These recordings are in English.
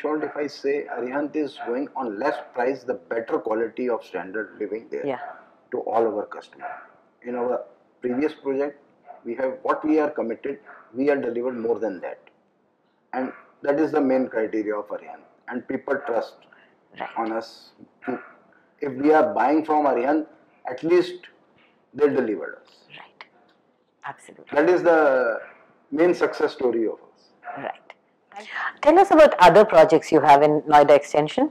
short, if I say Arihant is going on less price, the better quality of standard living there Yeah. to all our customers. In our previous project, we have what we are committed, we are delivered more than that. And that is the main criteria of Arihant. And people trust Right. on us. If we are buying from Arihant, at least they delivered us. Right. Absolutely. That is the main success story of us. Right. Tell us about other projects you have in Noida Extension.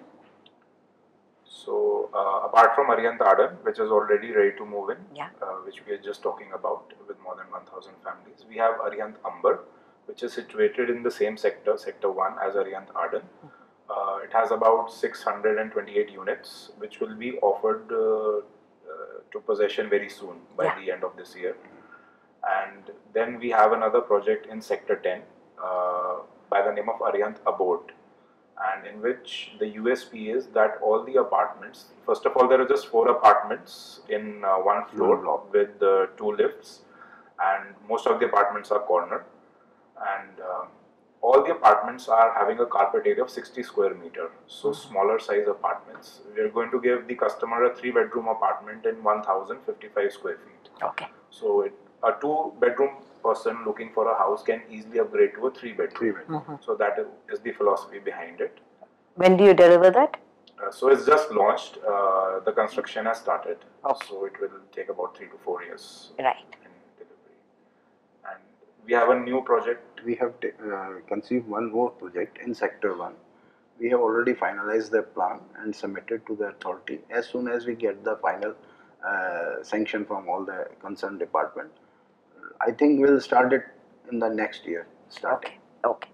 So uh, apart from Arihant Arden, which is already ready to move in, Yeah. uh, which we are just talking about with more than 1,000 families, we have Arihant Amber, which is situated in the same sector, Sector 1 as Arihant Arden. Uh, it has about 628 units, which will be offered uh, uh, to possession very soon by Yeah. the end of this year. And then we have another project in Sector 10 uh, by the name of Arihant Abode and in which the USP is that all the apartments, first of all, there are just four apartments in uh, one floor One block. with uh, two lifts, and most of the apartments are corner, and um all the apartments are having a carpet area of 60 square meter, so smaller size apartments. We are going to give the customer a three bedroom apartment in 1055 square feet. Okay. So it, a two bedroom person looking for a house can easily upgrade to a three bedroom. Three bedroom. Mhm. So that is the philosophy behind it. When do you deliver that? Uh, so it's just launched. Uh, the construction has started. Okay. So it will take about three to four years Right. in delivery. And we have a new project. We have ta- uh, conceived one more project in Sector 1. We have already finalized the plan and submitted to the authority. As soon as we get the final uh, sanction from all the concerned department, I think we'll start it in the next year. Starting. Okay. Okay.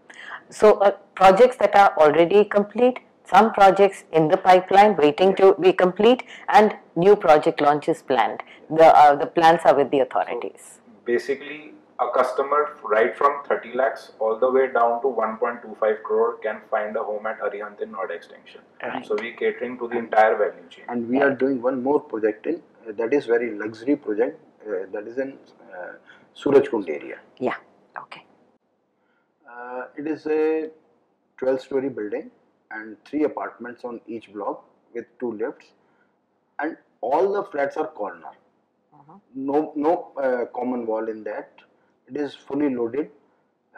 So uh, projects that are already complete, some projects in the pipeline waiting to be complete, and new project launches planned. The uh, the plans are with the authorities. Basically, a customer right from 30 lakhs all the way down to 1.25 crore can find a home at Arihant in Noida Extension. Right. So we catering to the entire value chain. And we are doing one more project in uh, that is very luxury project uh, that is in uh, Surajkund area. Yeah. Okay. Uh, it is a 12 story building and three apartments on each block with two lifts and all the flats are corner Mhm. no no uh, common wall in that it is fully loaded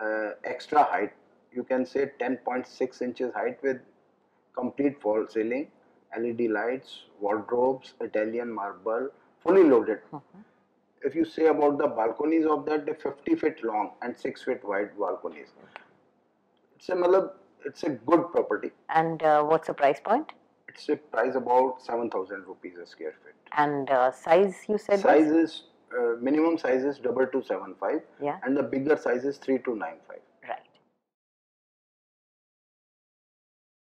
uh, extra height you can say 10.6 inches height with complete fall ceiling led lights wardrobes italian marble fully loaded Mhm. If you say about the balconies of that, they're 50 feet long and 6 feet wide balconies. It's a, it's a good property. And uh, what's the price point? It's a price about 7,000 rupees a square feet. And uh, size you said? was? Size is, uh, minimum size is double two seven five Yeah. and the bigger size is 3 to nine five.